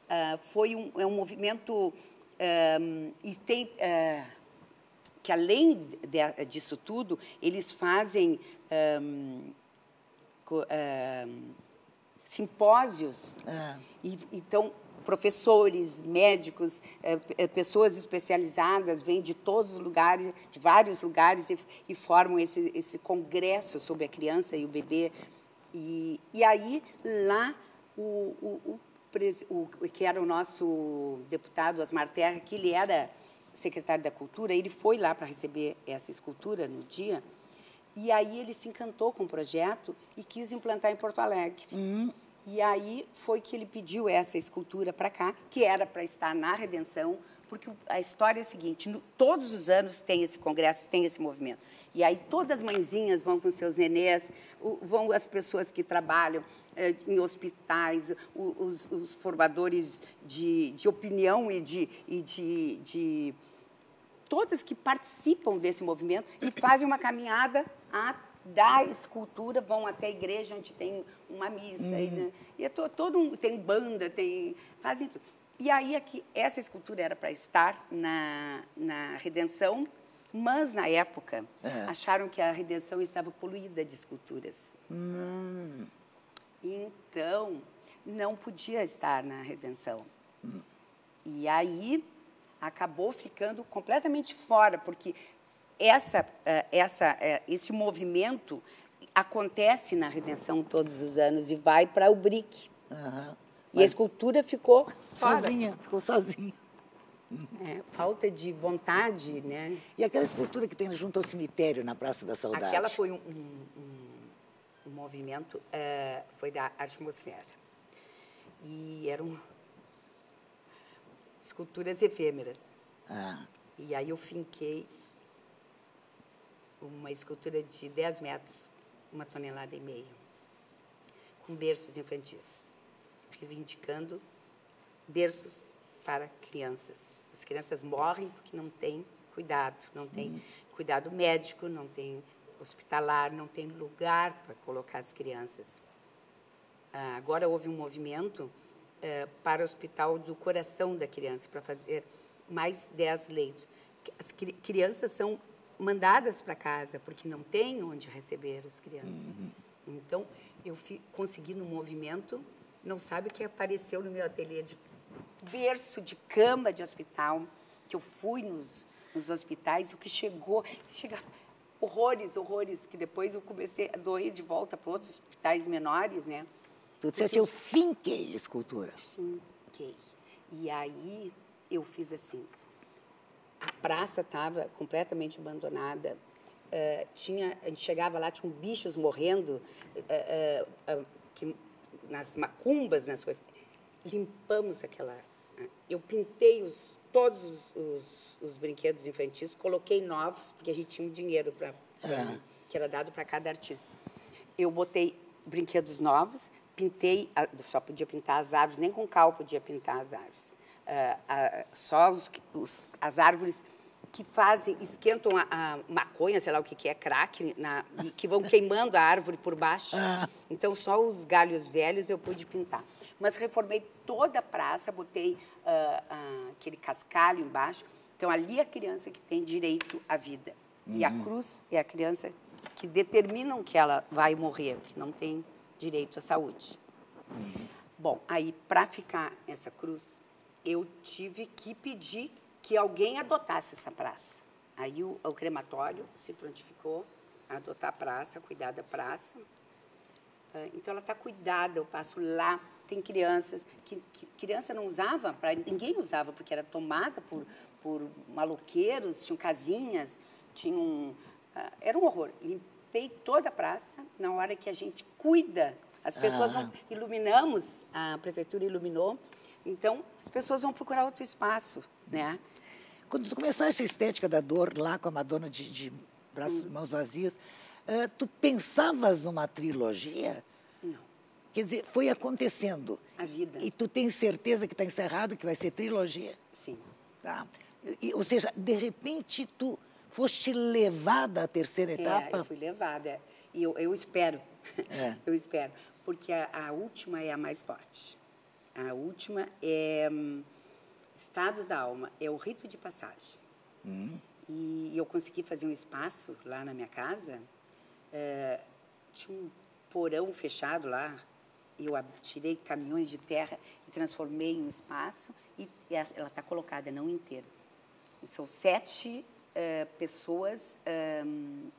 uh, foi um, é um movimento um, e tem uh, que além de, disso tudo eles fazem um, simpósios ah. e, então professores, médicos, eh, pessoas especializadas vêm de todos os lugares, de vários lugares e, formam esse, esse congresso sobre a criança e o bebê. E, e aí, lá, o, o, o, que era o nosso deputado Asmar Terra, que ele era secretário da Cultura, ele foi lá para receber essa escultura no dia, e aí ele se encantou com o projeto e quis implantar em Porto Alegre. Uhum. E aí foi que ele pediu essa escultura para cá, que era para estar na Redenção, porque a história é a seguinte: no, todos os anos tem esse congresso, tem esse movimento. E aí todas as mãezinhas vão com seus nenês, vão as pessoas que trabalham é, em hospitais, os, os formadores de, de, opinião e de, e de, de todas que participam desse movimento e fazem uma caminhada a, da escultura, vão até a igreja onde tem uma missa. Uhum. E, né, e é todo, todo um, tem banda, tem, fazem tudo. E aí aqui, essa escultura era para estar na, na Redenção, mas na época é. acharam que a Redenção estava poluída de esculturas. Hum. Então, não podia estar na Redenção. Hum. E aí acabou ficando completamente fora, porque essa, eh, essa, eh, esse movimento acontece na Redenção todos os anos e vai para o BRIC. Uhum. E a escultura ficou sozinha, fora. ficou sozinha. É, falta de vontade, né? E aquela escultura que tem junto ao cemitério, na Praça da Saudade? Aquela foi um, um, um, um movimento, é, foi da atmosfera. E eram esculturas efêmeras. Ah. E aí eu finquei uma escultura de 10 metros, uma tonelada e meia, com berços infantis, reivindicando berços para crianças. As crianças morrem porque não tem cuidado, não tem uhum. cuidado médico, não tem hospitalar, não tem lugar para colocar as crianças. Ah, agora houve um movimento eh, para o Hospital do Coração da Criança, para fazer mais 10 leitos. As cri crianças são mandadas para casa porque não tem onde receber as crianças. Uhum. Então, eu consegui no movimento, não sabe o que apareceu no meu ateliê de berço de cama de hospital, que eu fui nos, nos hospitais, o que chegou, chegava horrores, horrores, que depois eu comecei a doer de volta para outros hospitais menores, né? Tu disseste, eu finquei escultura. Finquei. E aí eu fiz assim, a praça estava completamente abandonada, uh, tinha, a gente chegava lá, tinham bichos morrendo, uh, uh, que, nas macumbas, nas coisas. Limpamos aquela... Eu pintei os, todos os, os, os brinquedos infantis, coloquei novos, porque a gente tinha um dinheiro pra, pra é. que era dado para cada artista. Eu botei brinquedos novos, pintei, só podia pintar as árvores, nem com cal podia pintar as árvores. Uh, uh, só os, os, as árvores que fazem, esquentam a, a, maconha, sei lá o que, que é, crack, na, que vão queimando a árvore por baixo. Ah. Então, só os galhos velhos eu pude pintar. Mas reformei toda a praça, botei uh, aquele cascalho embaixo. Então, ali é a criança que tem direito à vida. Uhum. E a uhum. cruz é a criança que determinam que ela vai morrer, que não tem direito à saúde. Bom, aí para ficar essa cruz, eu tive que pedir que alguém adotasse essa praça. Aí o, o crematório se prontificou a adotar a praça, cuidar da praça. Uh, então ela está cuidada, eu passo lá, tem crianças que, que criança não usava, pra, ninguém usava porque era tomada por, por maloqueiros, tinham casinhas, tinham uh, era um horror limpei toda a praça na hora que a gente cuida. As pessoas ah. iluminamos, a prefeitura iluminou, então as pessoas vão procurar outro espaço, né? Quando tu começaste a estética da dor lá com a Madonna de, de braços, hum. mãos vazias, uh, tu pensavas numa trilogia? Não. Quer dizer, foi acontecendo. A vida. E tu tens certeza que está encerrado, que vai ser trilogia? Sim. Tá. E, ou seja, de repente tu foste levada à terceira etapa? É, eu fui levada. E eu, eu espero. É. (laughs) eu espero. Porque a, a, última é a mais forte. A última é hum, Estados da Alma, é o rito de passagem. Hum. E eu consegui fazer um espaço lá na minha casa. É, tinha um porão fechado lá. Eu tirei caminhões de terra e transformei em um espaço. E ela está colocada, não inteira. São sete uh, pessoas um,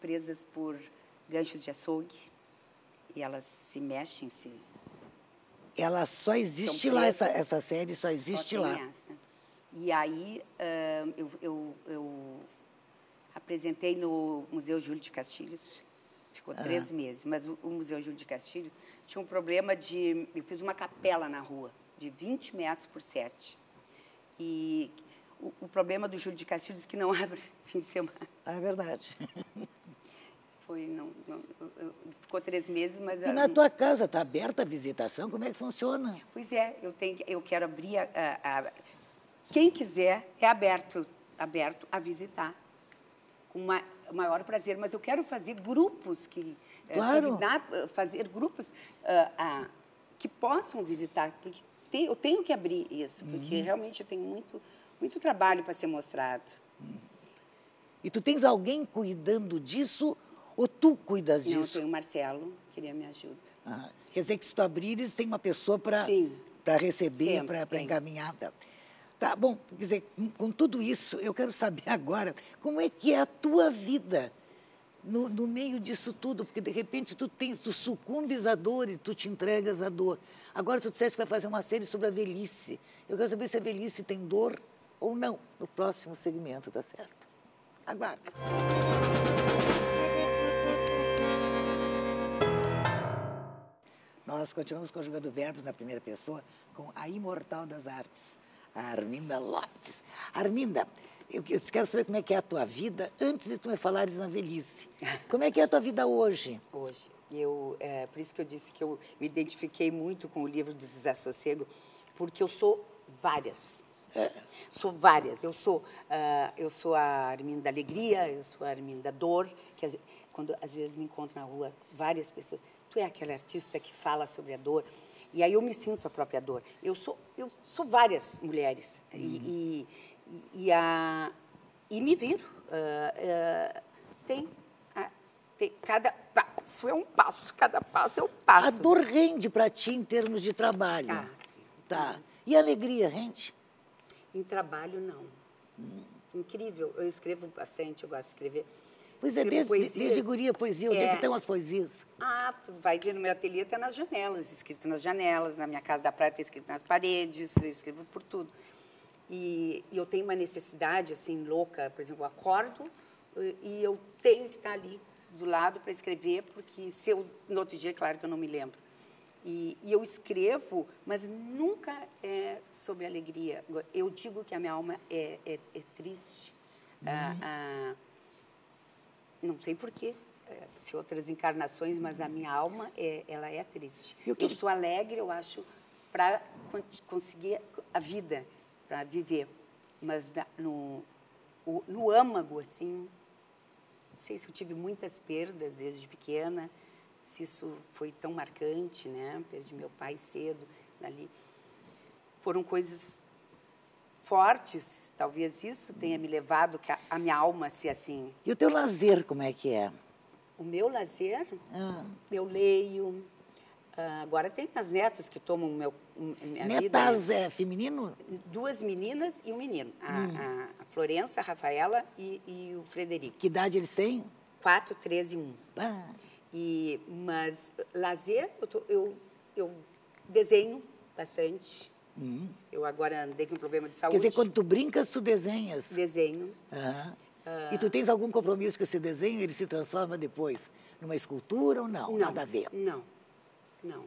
presas por ganchos de açougue e elas se mexem, se... Ela só existe lá, essa, essa série só existe só lá. Essa. E aí uh, eu, eu, eu, apresentei no Museu Júlio de Castilhos, ficou ah. três meses, mas o, o, Museu Júlio de Castilhos tinha um problema de... Eu fiz uma capela na rua, de 20 metros por 7. E o, o, problema do Júlio de Castilhos é que não (laughs) abre fim de semana. Ah, é verdade. (laughs) Foi, não, não, ficou três meses, mas... E na tua casa está aberta a visitação? Como é que funciona? Pois é, eu, tenho, eu quero abrir a, a, a quem quiser é aberto, aberto a visitar com uma, maior prazer, mas eu quero fazer grupos que eh, claro. Eh, fazer grupos uh, uh, que possam visitar, porque tem, eu tenho que abrir isso, porque uhum. realmente eu tenho muito muito trabalho para ser mostrado. E tu tens alguém cuidando disso ou tu cuidas disso? Não, eu tenho o Marcelo, que ele me ajuda. Ah, quer dizer que se tu abrires, tem uma pessoa para receber, para encaminhar. Tá. tá, bom, quer dizer, com, com, tudo isso, eu quero saber (laughs) agora como é que é a tua vida no, no meio disso tudo, porque de repente tu, tens, tu sucumbes à dor e tu te entregas à dor. Agora tu disseste que vai fazer uma série sobre a velhice. Eu quero saber se a velhice tem dor ou não no próximo segmento, tá certo? Aguarda. Nós continuamos conjugando verbos na primeira pessoa com a imortal das artes, a Arminda Lopes. Arminda, eu, eu quero saber como é que é a tua vida antes de tu me falares na velhice. Como é que é a tua vida hoje? Hoje. Eu, é, por isso que eu disse que eu me identifiquei muito com o livro do Desassossego, porque eu sou várias. É. Sou várias. Eu sou, uh, eu sou a Arminda da Alegria, eu sou a Arminda da Dor, que quando às vezes me encontro na rua, várias pessoas. Tu é aquela artista que fala sobre a dor. E aí eu me sinto a própria dor. Eu sou, eu sou várias mulheres. Uhum. E, e, e, a, e me viro. Uh, uh, tem, tem, cada passo é um passo, cada passo é um passo. A dor rende para ti em termos de trabalho. Ah, sim. Tá. E a alegria rende? Em trabalho, não. Hum. Incrível. Eu escrevo bastante, eu gosto de escrever. Pois é, desde, desde guria poesia, onde é. é que estão as poesias? Ah, tu vai ver no meu ateliê, está nas janelas, escrito nas janelas, na minha casa da praia está escrito nas paredes, eu escrevo por tudo. E, e, eu tenho uma necessidade, assim, louca, por exemplo, eu acordo e eu tenho que estar ali do lado para escrever, porque se eu, no outro dia, claro que eu não me lembro. E, e, eu escrevo, mas nunca é sobre alegria. Eu digo que a minha alma é, é, é triste. Uhum. Ah, ah, não sei porquê, é, se outras encarnações, mas a minha alma, é, ela é triste. Eu sou alegre, eu acho, para conseguir a vida, para viver. Mas no, no âmago, assim, não sei se eu tive muitas perdas desde pequena, se isso foi tão marcante, né? Perdi meu pai cedo ali. Foram coisas fortes, talvez isso tenha me levado que a, minha alma se assim. E o teu lazer como é que é? O meu lazer, ah. eu leio. Uh, agora tem as netas que tomam meu, minha netas vida. É feminino? Duas meninas e um menino. A, hum. a Florença, a Rafaela e, e, o Frederico. Que idade eles têm? Quatro, três e um. Ah. E, mas lazer, eu, tô, eu, eu desenho bastante. Uhum. Eu agora andei com um problema de saúde. Quer dizer, quando tu brincas, tu desenhas? Desenho. Uhum. Uh... E tu tens algum compromisso com esse desenho? Ele se transforma depois numa escultura ou não? não Nada a ver? Não, não.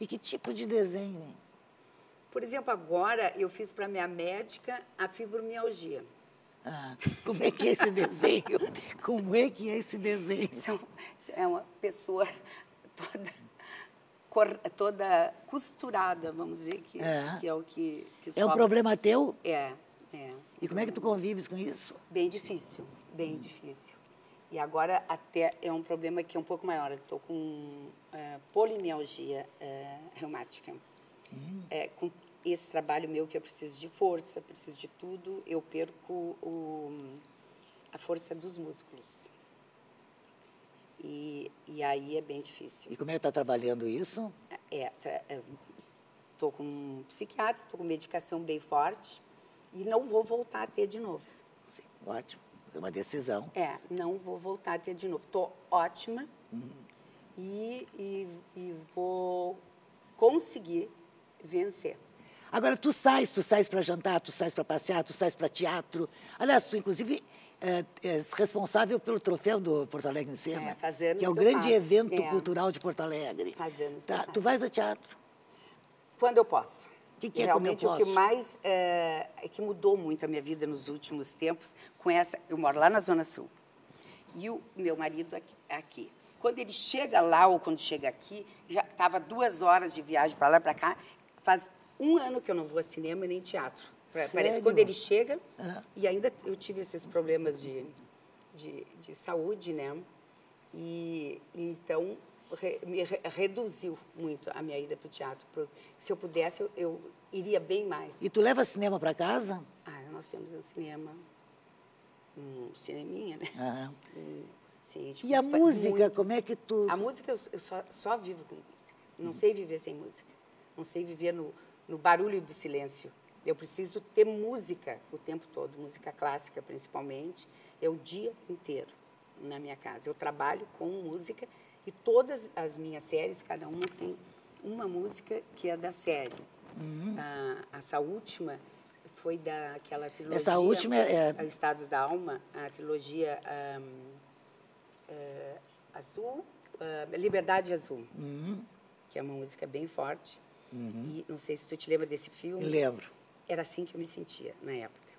E que tipo de desenho? Por exemplo, agora eu fiz para minha médica a fibromialgia. Ah, como é que é esse desenho? (laughs) Como é que é esse desenho? São, é uma pessoa toda cor, toda costurada, vamos dizer, que é, que é o que, que É um problema teu? É, é. E como é que tu convives com isso? Bem difícil, bem difícil. E agora até é um problema que é um pouco maior. Estou com é, polimialgia é, reumática. Hum. É, com esse trabalho meu que eu preciso de força, preciso de tudo, eu perco o, a força dos músculos. E, e aí é bem difícil. E como é que está trabalhando isso? É, estou tá, é, com um psiquiatra, estou com medicação bem forte e não vou voltar a ter de novo. Sim, ótimo. É uma decisão. É, não vou voltar a ter de novo. Estou ótima uhum. e, e, e vou conseguir vencer. Agora, tu sais, tu sais para jantar, tu sais para passear, tu sais para teatro. Aliás, tu, inclusive, é, é, responsável pelo troféu do Porto Alegre em Cena, é, fazendo que é o grande evento é. cultural de Porto Alegre. Fazendo tá, Tu vais a teatro? Quando eu posso. O que, que é Realmente o que mais é, é, que mudou muito a minha vida nos últimos tempos com essa. Eu moro lá na Zona Sul e o meu marido aqui. aqui. Quando ele chega lá ou quando chega aqui, já estava duas horas de viagem para lá para cá. Faz um ano que eu não vou a cinema nem teatro. Parece quando ele chega, uhum. e ainda eu tive esses problemas de, de, de saúde, né? E então re, me re, reduziu muito a minha ida para o teatro. Se eu pudesse, eu, eu, iria bem mais. E tu leva cinema para casa? Ah, nós temos um cinema, um cineminha, né? Uhum. (laughs) Um, sim, e a música, muito... como é que tu... A música, eu, eu só, só vivo com música. Não hum. sei viver sem música. Não sei viver no, no barulho do silêncio. Eu preciso ter música o tempo todo, música clássica principalmente, é o dia inteiro na minha casa. Eu trabalho com música e todas as minhas séries, cada uma tem uma música que é da série. Ah, essa última foi daquela trilogia. Essa última é. Estados da Alma, a trilogia um, uh, Azul, uh, Liberdade Azul, uhum. que é uma música bem forte. Uhum. E não sei se tu te lembra desse filme. Eu lembro. Era assim que eu me sentia na época.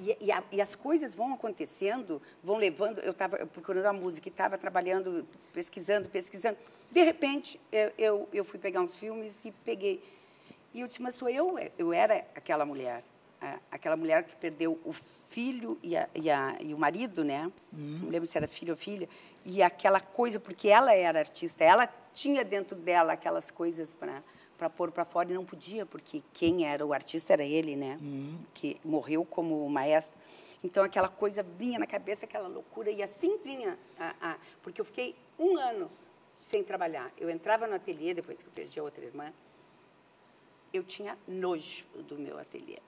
E, e, a, e, as coisas vão acontecendo, vão levando. Eu estava procurando a música estava trabalhando, pesquisando, pesquisando. De repente, eu, eu, eu, fui pegar uns filmes e peguei. E eu disse, mas sou eu, eu era aquela mulher. Aquela mulher que perdeu o filho e, a, e, a, e o marido, né? Hum. Não lembro se era filho ou filha. E aquela coisa, porque ela era artista, ela tinha dentro dela aquelas coisas para para pôr para fora e não podia, porque quem era o artista era ele, né? Hum. Que morreu como maestro. Então aquela coisa vinha na cabeça, aquela loucura, e assim vinha, a, a, porque eu fiquei um ano sem trabalhar. Eu entrava no ateliê, depois que eu perdi a outra irmã, eu tinha nojo do meu ateliê.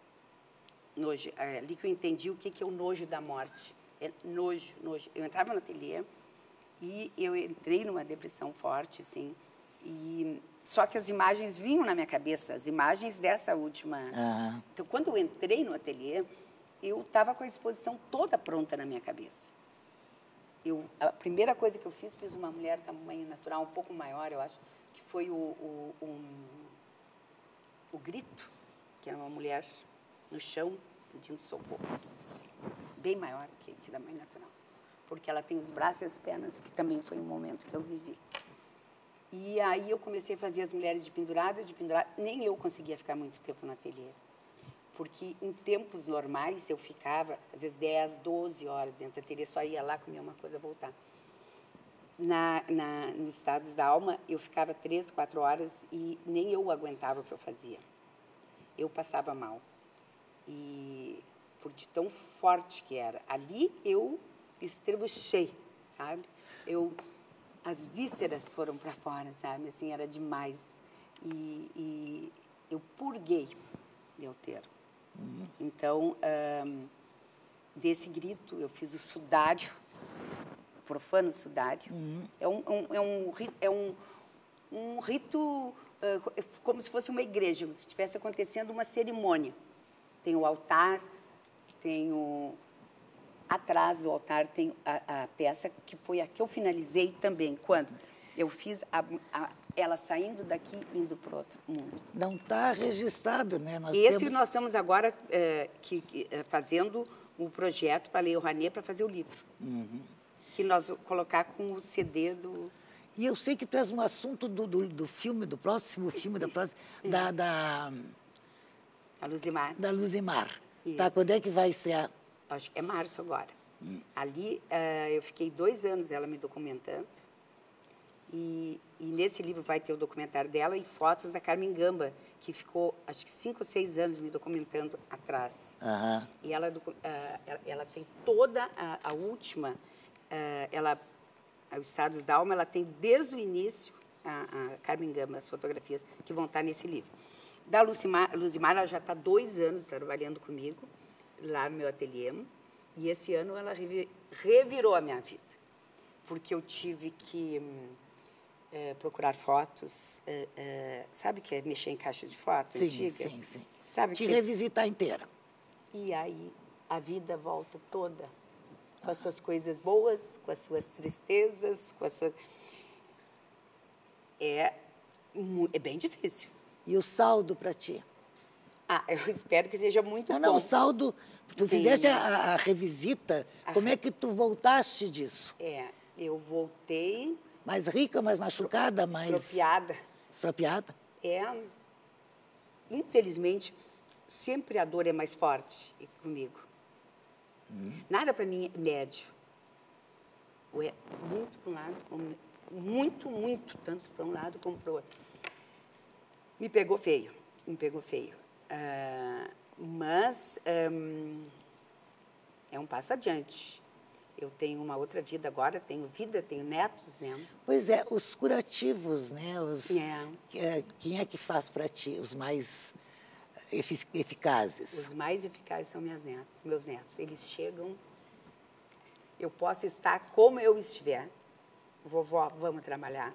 Nojo. É ali que eu entendi o que, que é o nojo da morte. É nojo, nojo. Eu entrava no ateliê e eu entrei numa depressão forte, assim. E só que as imagens vinham na minha cabeça, as imagens dessa última. Uhum. Então, quando eu entrei no ateliê, eu estava com a exposição toda pronta na minha cabeça. Eu, a primeira coisa que eu fiz, fiz uma mulher tamanho natural, um pouco maior, eu acho, que foi o, o, um, o grito, que era uma mulher no chão pedindo socorro, bem maior que, que da mãe natural, porque ela tem os braços e as pernas, que também foi um momento que eu vivi. E aí eu comecei a fazer as mulheres de pendurada, de pendurada. Nem eu conseguia ficar muito tempo no ateliê. Porque em tempos normais eu ficava, às vezes, 10, 12 horas dentro do ateliê, só ia lá, comia uma coisa, voltar. Na, na, nos estados da alma, eu ficava três, quatro horas e nem eu aguentava o que eu fazia. Eu passava mal. E por de tão forte que era. Ali eu estrebuchei, sabe? Eu as vísceras foram para fora, sabe? Assim, era demais. E, e eu purguei meu termo. Então, um, desse grito, eu fiz o sudário, profano sudário. É, um, um, é, um, é um, um rito uh, como se fosse uma igreja, que estivesse acontecendo uma cerimônia. Tem o altar, tem o, atrás do altar tem a, a, peça que foi a que eu finalizei também. Quando? Eu fiz a, a, ela saindo daqui indo para outro mundo. Não está registrado, né? Nós Esse temos... nós estamos agora é, que, é, fazendo o projeto para ler o Rouanet para fazer o livro. Uhum. Que nós colocar com o CD do... E eu sei que tu és um assunto do, do, do filme, do próximo filme, da próxima... (laughs) da, da... A Luzimar. Da Luzimar. Tá, Isso. Tá, quando é que vai estrear? Acho que é março agora. Hum. Ali uh, eu fiquei dois anos ela me documentando. E, e, nesse livro vai ter o documentário dela e fotos da Carmen Gamba, que ficou, acho que cinco ou seis anos me documentando atrás. Uhum. E ela, uh, ela, ela, tem toda a, a última, uh, ela, os Estados da Alma, ela tem desde o início a, a Carmen Gamba, as fotografias que vão estar nesse livro. Da Lucimar, Luzimar, ela já está dois anos trabalhando comigo lá no meu ateliê. E esse ano ela revirou a minha vida, porque eu tive que é, procurar fotos, é, é, sabe que é mexer em caixa de fotos sim, antiga? Sim, sim. Sabe Te que... revisitar inteira. E aí a vida volta toda, com as suas coisas boas, com as suas tristezas, com as suas... É, é bem difícil. E o saldo para ti? Ah, (laughs) eu espero que seja muito não, bom. Não, o saldo, tu Sim. fizeste a, a revisita, a como é que tu voltaste disso? É, eu voltei... Mais rica, mais machucada, mais... Estropiada. Estropiada? É, infelizmente, sempre a dor é mais forte comigo. Hum. Nada para mim é médio. Ou é muito para um lado, muito, muito, tanto para um lado como para o outro. Me pegou feio, me pegou feio. Uh, mas um, é um passo adiante. Eu tenho uma outra vida agora, tenho vida, tenho netos, né? Pois é, os curativos, né? Os, é. é quem é que faz para ti os mais eficazes? Os mais eficazes são minhas netas, meus netos. Eles chegam, eu posso estar como eu estiver. Vovó, vamos trabalhar.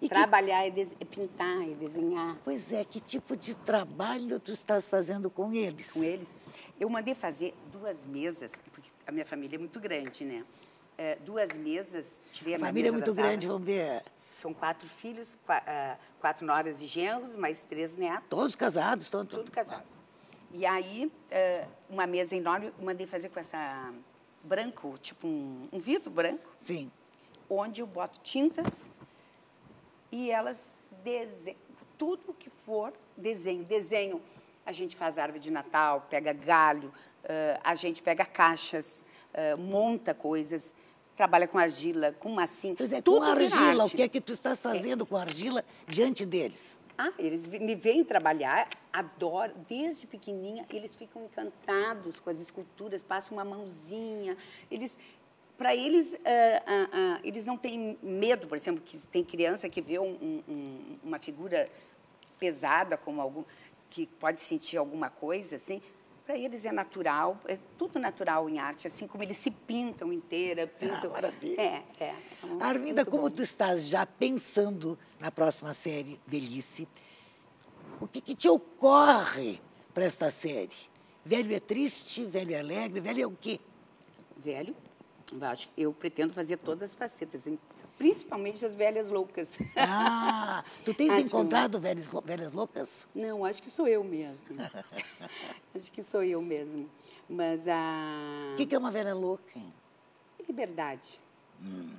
E Trabalhar que... é, pintar, é desenhar. Pois é, que tipo de trabalho tu estás fazendo com eles? Com eles? Eu mandei fazer duas mesas, porque a minha família é muito grande, né? É, duas mesas, tirei a, a família é muito grande, vamos ver. São quatro filhos, ah, quatro noras e genros, mais três netos. Todos casados? Todos, Tudo casado. E aí, é, uma mesa enorme, mandei fazer com essa branco, tipo um, um vidro branco. Sim. Onde eu boto tintas e elas desenham tudo que for desenho. Desenho, a gente faz árvore de Natal, pega galho, uh, a gente pega caixas, uh, monta coisas, trabalha com argila, com massinha. Pois é, tudo com argila, o que é que tu estás fazendo é. com argila diante deles? Ah, eles me veem trabalhar, adoram, desde pequenininha, eles ficam encantados com as esculturas, passam uma mãozinha, eles para eles, uh, uh, uh, eles não têm medo, por exemplo, que tem criança que vê um, um, uma figura pesada, como algum, que pode sentir alguma coisa, assim, para eles é natural, é tudo natural em arte, assim como eles se pintam inteira, pintam. Ah, (laughs) maravilha. É, é. é Arminda, como bom. tu estás já pensando na próxima série, Velhice, o que, que te ocorre para esta série? Velho é triste, velho é alegre, velho é o quê? Velho eu pretendo fazer todas as facetas, principalmente as velhas loucas. Ah, tu tens (laughs) acho encontrado que... velhas, velhas loucas? Não, acho que sou eu mesmo. (laughs) acho que sou eu mesmo. Mas a... O que, que é uma velha louca? Hein? Liberdade. Hum.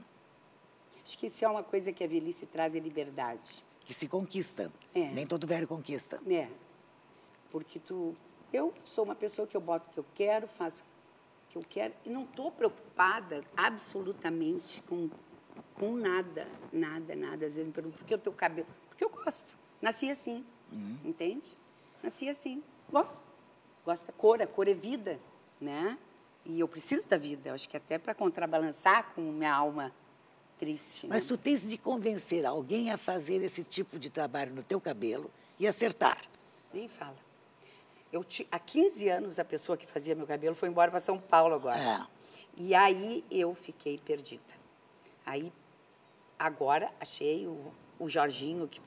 Acho que isso é uma coisa que a velhice traz, é liberdade. Que se conquista. É. Nem todo velho conquista. É. Porque tu... Eu sou uma pessoa que eu boto o que eu quero, faço que eu quero e não estou preocupada absolutamente com, com nada, nada, nada. Às vezes me perguntam por que o teu cabelo? Porque eu gosto. Nasci assim, uhum. entende? Nasci assim, gosto. Gosto da cor, a cor é vida, né? E eu preciso da vida, eu acho que até para contrabalançar com minha alma triste. Mas né? tu tens de convencer alguém a fazer esse tipo de trabalho no teu cabelo e acertar. Nem fala. Eu, há 15 anos, a pessoa que fazia meu cabelo foi embora para São Paulo agora. É. E aí eu fiquei perdida. Aí, agora, achei o, o Jorginho, que,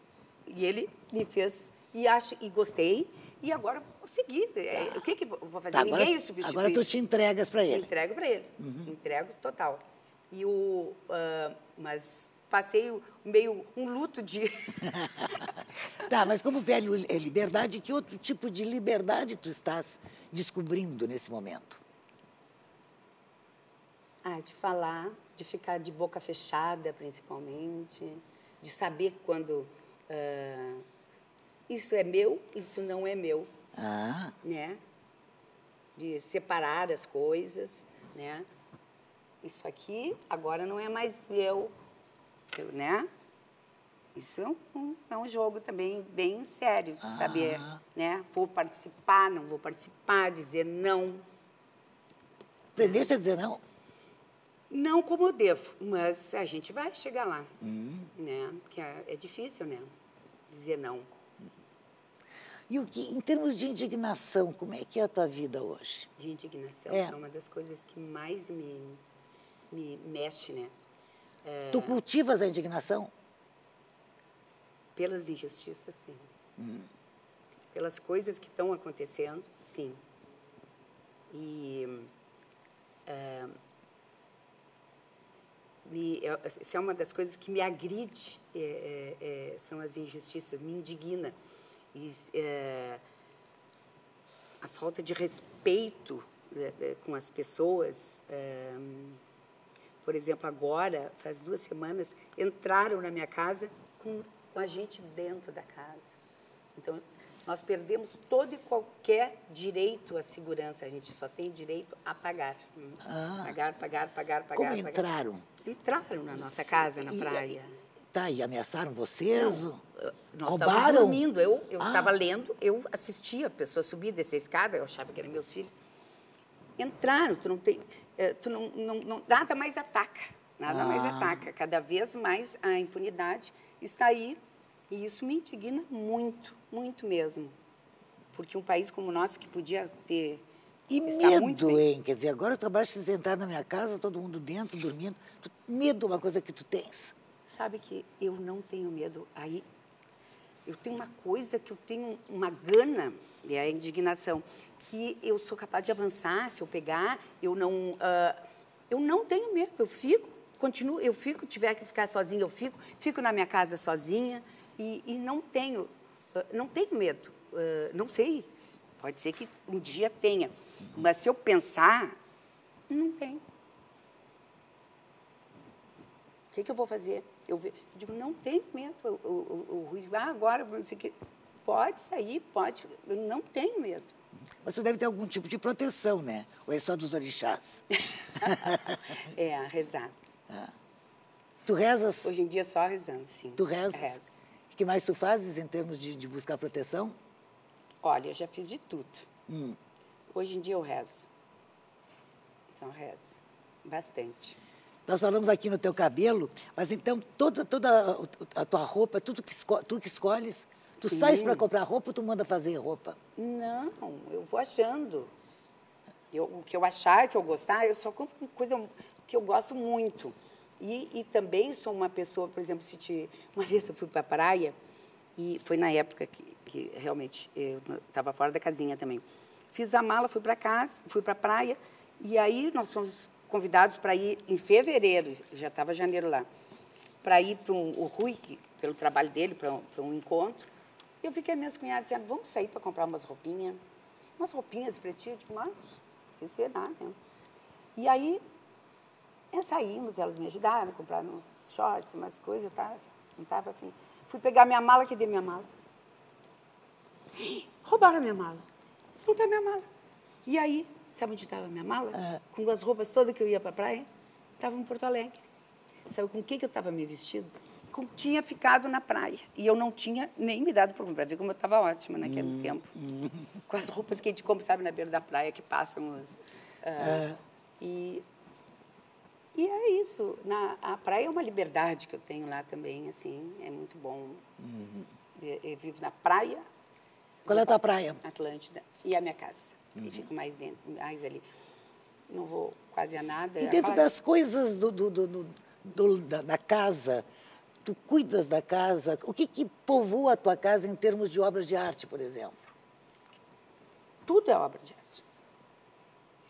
e ele me fez, e, acho, e gostei, e agora vou seguir. É, tá. O que, que vou fazer? Tá, agora, Ninguém substitui. Agora tu te entregas para ele. Entrego para ele. Uhum. Entrego total. E o, uh, mas passei meio um luto de. (laughs) tá, mas como velho é liberdade, que outro tipo de liberdade tu estás descobrindo nesse momento? Ah, de falar, de ficar de boca fechada, principalmente, de saber quando uh, isso é meu, isso não é meu. Ah. Né? De separar as coisas, né? Isso aqui agora não é mais meu, né? Isso é um, é um jogo também bem sério, de ah. saber, né? Vou participar, não vou participar, dizer não. Aprendeste a dizer não? Não como eu devo, mas a gente vai chegar lá, hum. né? Porque é, é difícil, né? Dizer não. E o que, em termos de indignação, como é que é a tua vida hoje? De indignação é, é uma das coisas que mais me, me mexe, né? É... Tu cultivas a indignação? Pelas injustiças, sim. Hum. Pelas coisas que estão acontecendo, sim. E. É, me, isso é uma das coisas que me agride, é, é, é são as injustiças, me indigna. E, é, a falta de respeito né, com as pessoas por exemplo, agora, faz duas semanas, entraram na minha casa com, com a gente dentro da casa. Então, nós perdemos todo e qualquer direito à segurança. A gente só tem direito a pagar. Ah. Pagar, pagar, pagar, pagar. Como pagar. entraram? Entraram na nossa casa, na praia. Tá, e ameaçaram vocês? Não, nós Roubaram? dormindo. Eu, eu ah. estava lendo, eu assistia a pessoa subir, descer a escada, eu achava que eram meus filhos. Entraram, tu não tem... Eh, tu não, não, não, nada mais ataca, nada ah. mais ataca. Cada vez mais a impunidade está aí e isso me indigna muito, muito mesmo. Porque um país como o nosso, que podia ter... E medo, hein? Quer dizer, agora acabaste de entrar na minha casa, todo mundo dentro, dormindo. Tu, medo é uma coisa que tu tens. Sabe que eu não tenho medo. Aí, eu tenho uma coisa que eu tenho uma gana, é a indignação que eu sou capaz de avançar se eu pegar, eu não, uh, eu não tenho medo, eu fico, continuo, eu fico, tiver que ficar sozinha, eu fico, fico na minha casa sozinha e, e não tenho, uh, não tenho medo, uh, não sei, pode ser que um dia tenha, mas se eu pensar, não tem. O que, que eu vou fazer? Eu, digo, não tem medo. O, o, o, Rui, ah, agora, você que pode sair, pode. Eu não tenho medo. Mas você deve ter algum tipo de proteção, né? Ou é só dos orixás? (laughs) é, rezar. Ah. Tu rezas? Hoje em dia só rezando, sim. Tu rezas? Rezo. O que mais tu fazes em termos de, de buscar proteção? Olha, eu já fiz de tudo. Hum. Hoje em dia eu rezo. Só rezo. Bastante. Nós falamos aqui no teu cabelo, mas então toda, toda a tua roupa, tudo que tu que escolhes, tu Sim. sais para comprar roupa ou tu manda fazer roupa? Não, eu vou achando. Eu, o que eu achar, que eu gostar, eu só compro coisa que eu gosto muito. E, e também sou uma pessoa, por exemplo, se te, uma (laughs) vez eu fui para a praia, e foi na época que, que realmente eu estava fora da casinha também. Fiz a mala, fui para casa, fui para a praia, e aí nós fomos convidados para ir em fevereiro, já estava janeiro lá, para ir para um, o Rui, que, pelo trabalho dele, para um, um encontro. Eu fiquei minhas cunhadas dizendo, vamos sair para comprar umas roupinhas, umas roupinhas para ti, tipo, mas que será, né? E aí é, saímos, elas me ajudaram, compraram uns shorts, umas coisas, tá? não estava afim. Fui pegar minha mala, cadê minha mala? (gasps) Roubaram a minha mala. Não está minha mala. E aí, Sabe onde estava a minha mala? É. Com as roupas todas que eu ia para a praia? Estava em Porto Alegre. Sabe com o que, que eu estava me vestido? Com, tinha ficado na praia. E eu não tinha nem me dado por para ver como eu estava ótima naquele hum, tempo. Hum. Com as roupas que a gente compra, sabe, na beira da praia, que passam os... Uh, é. E, e é isso. Na, a praia é uma liberdade que eu tenho lá também, assim, é muito bom. Uhum. Eu, eu, vivo na praia. Qual é a tua praia? Atlântida. E a minha casa uhum. e fico mais dentro, mais ali. Não vou quase a nada. E dentro das coisas do, do, do, do da, da, casa, tu cuidas da casa, o que, que povoa a tua casa em termos de obras de arte, por exemplo? Tudo é obra de arte.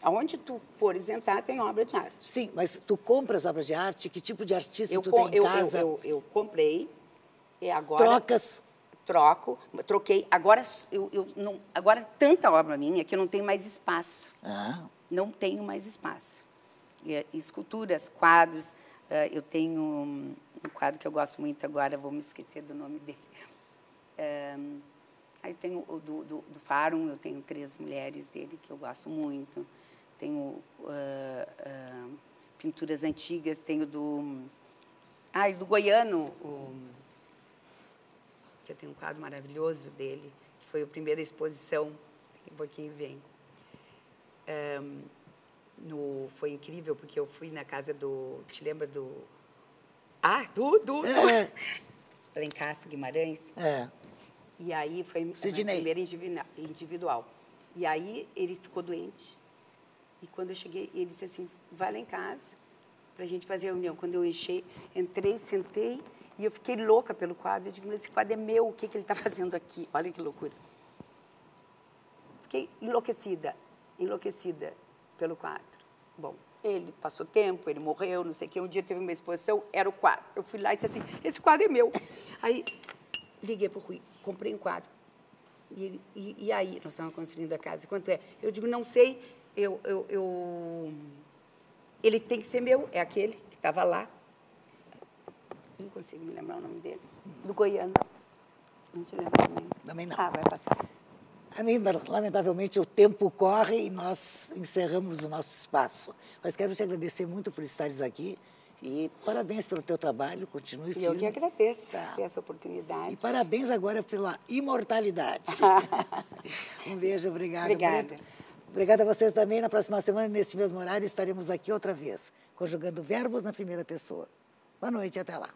Aonde tu fores entrar, tem obra de arte. Sim, mas tu compras obras de arte? Que tipo de artista eu, tu tem em eu, casa? Eu, eu, eu comprei e agora... Trocas? troco, troquei. Agora, eu, eu não, agora tanta obra minha que eu não tenho mais espaço. Ah. Não tenho mais espaço. E, esculturas, quadros. Uh, eu tenho um, quadro que eu gosto muito agora, vou me esquecer do nome dele. Um, aí tenho do, do, do Farum, eu tenho três mulheres dele que eu gosto muito. Tenho uh, uh, pinturas antigas, tenho do... Ah, do Goiano, o, que eu tenho um quadro maravilhoso dele, que foi a primeira exposição, daqui um pouquinho vem. Um, no, foi incrível, porque eu fui na casa do. Te lembra do. Ah, do. do, é. (laughs) Lencastro Guimarães. É. E aí foi a primeira individual. E aí ele ficou doente. E quando eu cheguei, ele disse assim: vai lá em casa para a gente fazer a reunião. Quando eu enchei, entrei, sentei e eu fiquei louca pelo quadro. Eu digo, esse quadro é meu, o que, que ele está (laughs) fazendo aqui? Olha que loucura. Fiquei enlouquecida, enlouquecida pelo quadro. Bom, ele passou tempo, ele morreu, não sei o quê. Um dia teve uma exposição, era o quadro. Eu fui lá e disse assim, esse quadro é meu. Aí, liguei para o Rui, comprei um quadro. E, e, e, aí, nós estávamos construindo a casa, quanto é? Eu digo, não sei, eu, eu, eu... ele tem que ser meu, é aquele que estava lá, não consigo me lembrar o nome dele, do Goiano. Não te lembro também. Também não. Ah, vai passar. Lamentavelmente, o tempo corre e nós encerramos o nosso espaço. Mas quero te agradecer muito por estares aqui e parabéns pelo teu trabalho, continue firme. E eu que agradeço tá. ter essa oportunidade. E parabéns agora pela imortalidade. (laughs) (laughs) um beijo, obrigada. Obrigada. Obrigada a vocês também. Na próxima semana, neste mesmo horário, estaremos aqui outra vez, conjugando verbos na primeira pessoa. Boa noite e até lá.